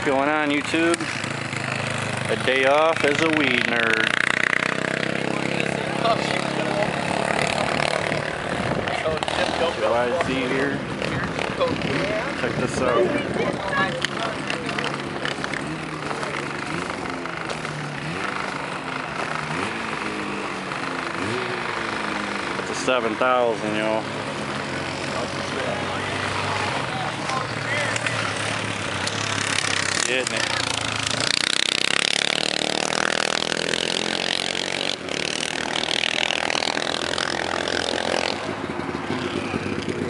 What's going on YouTube? A day off as a weed nerd. I see here. Check this out. It's a 7,000, yo. Getting it.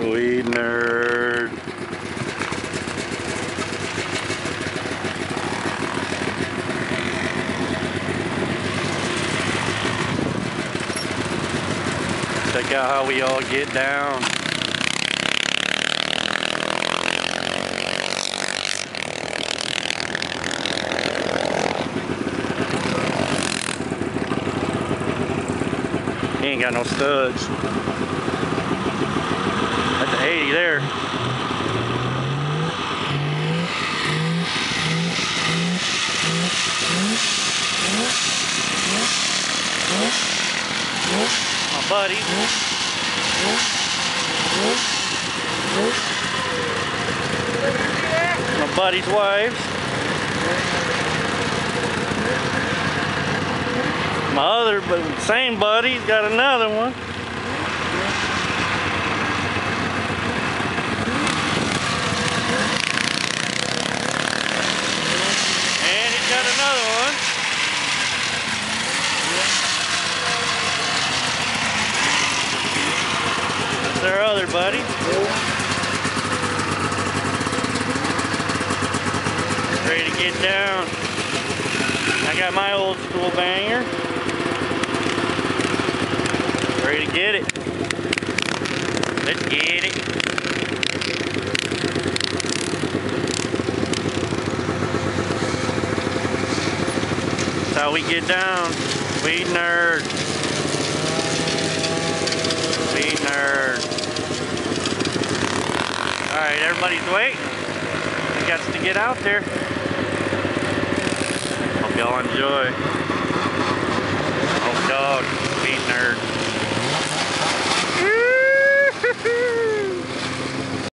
Weed nerd. Check out how we all get down. Ain't got no studs. That's an 80 there. My buddy. My buddy's wives. My other, but same buddy's got another one. And he's got another one. That's our other buddy. Ready to get down. I got my old school banger. Ready to get it. Let's get it. That's how we get down. Weed nerd. Weed nerd. Alright, everybody's waiting. We got to get out there. Hope y'all enjoy.